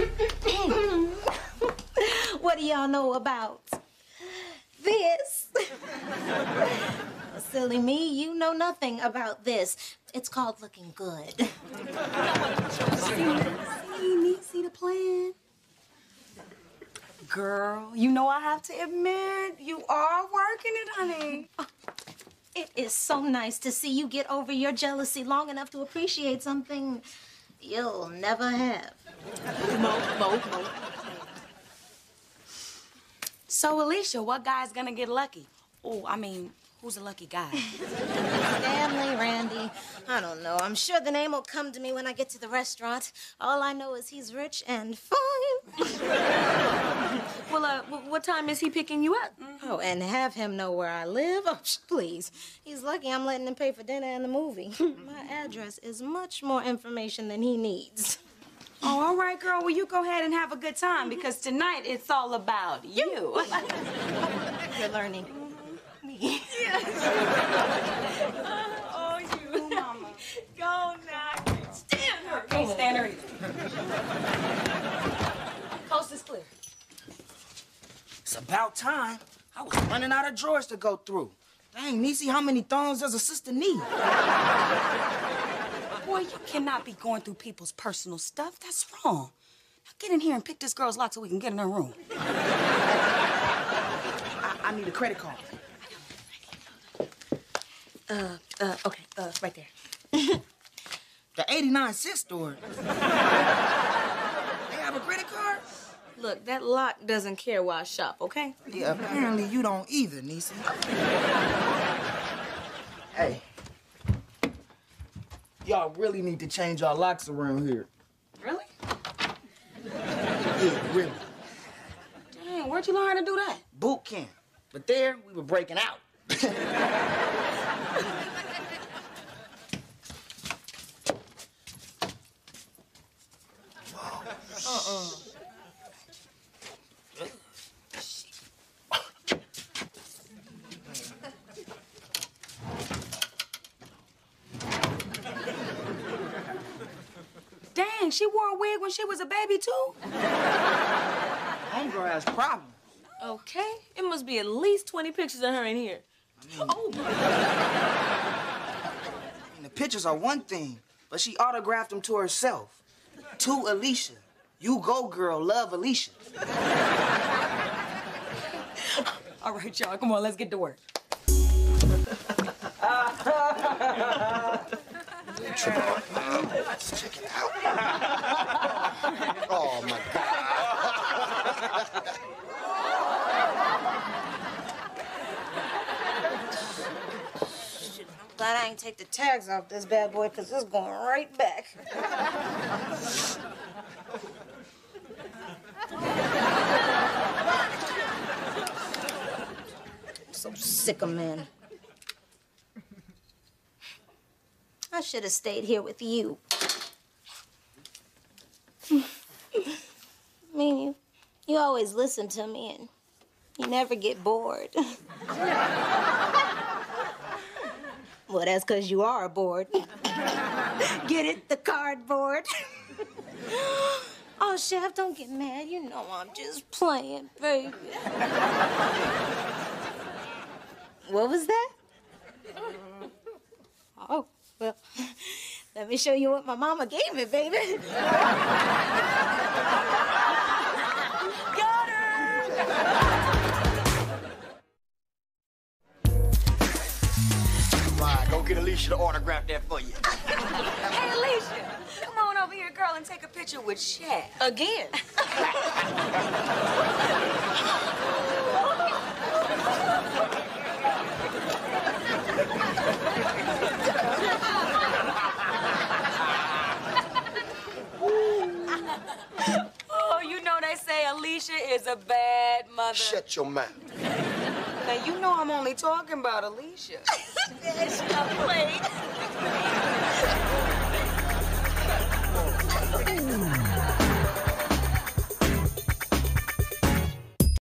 what do y'all know about this? Silly me, you know nothing about this. It's called looking good. See, see, see the plan? Girl, you know I have to admit, you are working it, honey. It is so nice to see you get over your jealousy long enough to appreciate something you'll never have. So, Alicia, what guy's gonna get lucky? Oh, I mean, who's a lucky guy? Stanley, Randy. I don't know. I'm sure the name will come to me when I get to the restaurant. All I know is he's rich and fine. Well, uh, wh- what time is he picking you up? Mm-hmm. Oh, and have him know where I live? Oh, please. He's lucky I'm letting him pay for dinner and the movie. Mm-hmm. My address is much more information than he needs. Oh, all right, girl. Well, you go ahead and have a good time because tonight it's all about you. You're learning. Mm-hmm. Me. oh, you. Mama. Go now. Stand her. Can't stand her either. Coast is clear. It's about time. I was running out of drawers to go through. Dang, Niecy, how many thongs does a sister need? Boy, you cannot be going through people's personal stuff. That's wrong. Now get in here and pick this girl's lock so we can get in her room. I, I need a credit card. Uh, uh, okay, uh, right there. The 89 cent store. they have a credit card? Look, that lock doesn't care where I shop, okay? Yeah, apparently you don't either, Niecy. hey. Y'all really need to change our locks around here. Really? Yeah, really. Dang, where'd you learn how to do that? Boot camp. But there, we were breaking out. Dang, she wore a wig when she was a baby, too? Homegirl has problems. Okay, it must be at least 20 pictures of her in here. Oh, And the pictures are one thing, but she autographed them to herself. To Alicia. You go, girl. Love Alicia. All right, y'all, come on, let's get to work. Let's check it out. oh my God. Ain't take the tags off this bad boy, because it's going right back. so sick of men. I should have stayed here with you. I mean, you, you always listen to me and you never get bored. That's because you are bored. get it? The cardboard. oh, Chef, don't get mad. You know I'm just playing, baby. what was that? Oh, well, let me show you what my mama gave me, baby. Get Alicia to autograph that for you. Hey, Alicia, come on over here, girl, and take a picture with Shaq. Again. Oh, you know they say Alicia is a bad mother. Shut your mouth. Now, you know I'm only talking about Alicia.